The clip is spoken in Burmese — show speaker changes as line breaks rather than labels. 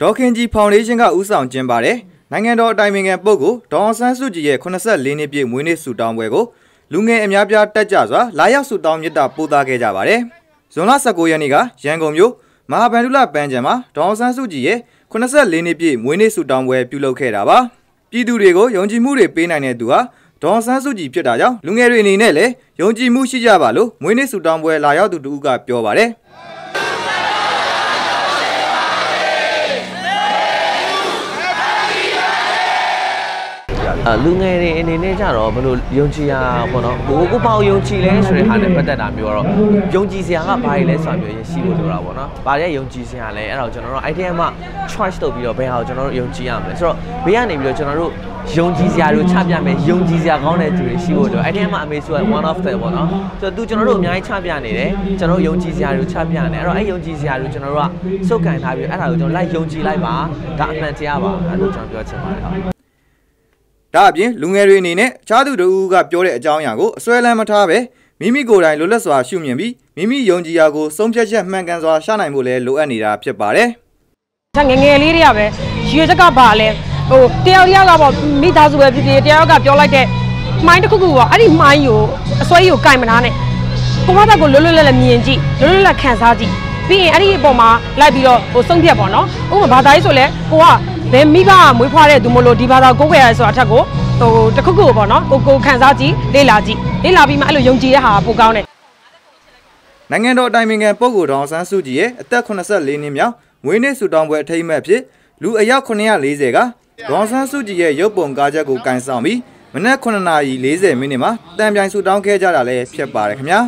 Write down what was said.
ဒေါခင်ကြီးဖောင်ဒေးရှင်းကဦးဆောင်ကျင်းပါတယ်နိုင်ငံတော်အတိုင်ပင်ခံပုဂ္ဂိုလ်ဒေါအောင်ဆန်းစုကြည်ရဲ့84နှစ်ပြည့်မွေးနေ့ဆုတောင်းပွဲကိုလူငယ်အများပြားတက်ကြစွာလာရောက်ဆုတောင်းမြတ်တာပို့သခဲ့ကြပါတယ်ဇွန်လ19ရက်နေ့ကရန်ကုန်မြို့မဟာဗန္ဓုလပန်းခြံမှာဒေါအောင်ဆန်းစုကြည်ရဲ့84နှစ်ပြည့်မွေးနေ့ဆုတောင်းပွဲပြုလုပ်ခဲ့တာပါပြည်သူတွေကိုယုံကြည်မှုတွေပေးနိုင်တဲ့သူဟာဒေါအောင်ဆန်းစုကြည်ဖြစ်တာကြောင့်လူငယ်တွေအနေနဲ့လည်းယုံကြည်မှုရှိကြပါလို့မွေးနေ့ဆုတောင်းပွဲလာရောက်သူတူကပြောပါတယ်
လူငယ်တွေအနေနဲ့ကြတော့ဘယ်လိုယုံကြည်ရပေါ့နော်ကိုကိုပေါ့ယုံကြည်လဲဆိုတဲ့ဟာနဲ့ပတ်သက်တာမျိုးတော့ယုံကြည်စရာကဘာတွေလဲဆိုတာမျိုးရရှိဖို့လိုတာပေါ့နော်။ဘာတဲ့ယုံကြည်စရာလဲအဲ့တော့ကျွန်တော်တို့ idea မှာ choice လုပ်ပြီးတော့ဘယ်ဟာကိုကျွန်တော်တို့ယုံကြည်ရမလဲဆိုတော့ဘေးကနေပြီးတော့ကျွန်တော်တို့ယုံကြည်စရာတွေကိုချပြမယ်ယုံကြည်စရာကောင်းတဲ့သူတွေရှိဖို့တော့ idea မှာအမေဆိုက one of them ပေါ့နော်။ဆိုတော့သူကျွန်တော်တို့အများကြီးချပြနေတယ်ကျွန်တော်တို့ယုံကြည်စရာတွေကိုချပြနေအဲ့တော့အဲ့ယုံကြည်စရာတွေကိုကျွန်တော်တို့ကစုပ်ကန်ထားပြီးအဲ့ဒါကိုကျွန်တော်လိုက်ယုံကြည်လိုက်ပါဒါအမှန်တရားပါအဲ့လိုကျွန်တော်ပြောချင်ပါတယ်ဟုတ်
ဒါအပြင်လူငယ်တွေအနေနဲ့ချားသူတို့ကပြောတဲ့အကြောင်းအရာကိုအစွဲလန်းမထားပဲမိမိကိုယ်တိုင်လွတ်လပ်စွာရှုမြင်ပြီးမိမိယုံကြည်ရာကိုဆုံးဖြတ်ချက်မှန်ကန်စွာရှာနိုင်ဖို့လည်းလိုအပ်နေတာဖြစ်ပါတယ်
ဒါငယ်ငယ်လေးတွေကပဲရွေချက်ကပါလဲဟိုတယောက်တယောက်ကပေါ့မိသားစုပဲဖြစ်ဖြစ်တယောက်ကပြောလိုက်တဲ့မိုင်းတစ်ခုခုပေါ့အဲ့ဒီမိုင်းကိုအစွဲကြီးကိုကင်မနာနဲ့ကိုမဘက်ကိုလွတ်လွတ်လပ်လပ်မြင်ကြည့်လွတ်လွတ်လပ်ခံစားကြည့်ပြီးရင်အဲ့ဒီအပေါ်မှာလိုက်ပြီးတော့ဟိုဆုံးဖြတ်ပေါ့နော်ဥပမာဘာသာရေးဆိုလဲကိုက ဘယ်မိဘကမွေးဖွားတဲ့သူမလို့ဒီဘာသာကိုကိုယ်ရဆိုတာအထက်ကိုဟိုတစ်ခုခုပေါ့နော်ကိုကိုခံစားကြည့်လေ့လာကြည့်လေ့လာပြီးမှအဲ့လိုယုံကြည်တဲ့ဟာပိုကောင်းတယ်
နိုင်ငံတော်အတိုင်ပင်ခံပုဂ္ဂိုလ်ဒေါအောင်ဆန်းစုကြည်ရဲ့အသက်84နှစ်မြောက်မွေးနေ့ဆုတောင်းပွဲအထိမ်းအမှတ်ဖြစ်လူအယောက်940ကဒေါအောင်ဆန်းစုကြည်ရဲ့ရုပ်ပုံကားချက်ကိုကန်ဆောင်ပြီးမနက်9:40မိနစ်မှာတံပြိုင်ဆုတောင်းခဲ့ကြတာလည်းဖြစ်ပါတယ်ခင်ဗျာ